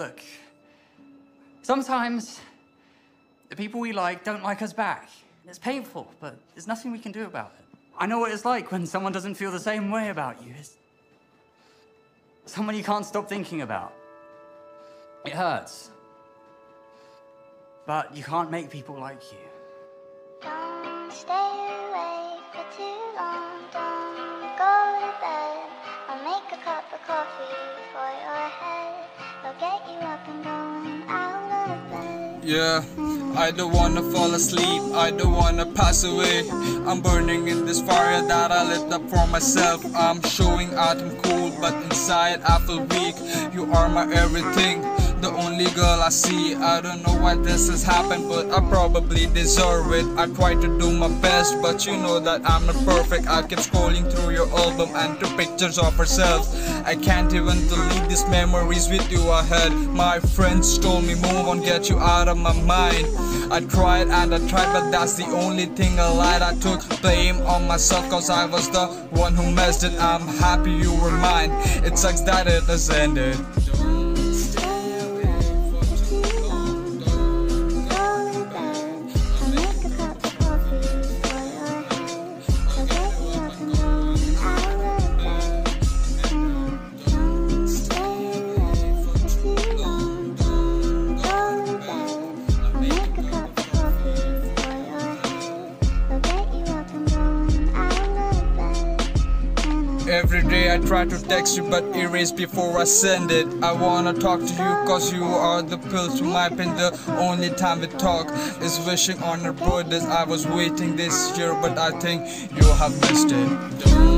Look, sometimes the people we like don't like us back. It's painful, but there's nothing we can do about it. I know what it's like when someone doesn't feel the same way about you. It's someone you can't stop thinking about. It hurts. But you can't make people like you. Don't stay awake for too long. Don't go to bed. I'll make a cup of coffee Yeah, I don't wanna fall asleep, I don't wanna pass away. I'm burning in this fire that I lit up for myself. I'm showing out I'm cool, but inside I feel weak. You are my everything, the girl I see. I don't know why this has happened, but I probably deserve it. I try to do my best, but you know that I'm not perfect. I keep scrolling through your album and to pictures of ourselves. I can't even delete these memories with you I had. My friends told me move on, get you out of my mind. I tried and I tried, but that's the only thing I lied. I took blame on myself cause I was the one who messed it. I'm happy you were mine. It sucks that it has ended. Every day I try to text you but erase before I send it. I wanna talk to you cause you are the pill to my pain. The only time we talk is wishing on our birthdays I was waiting this year but I think you have missed it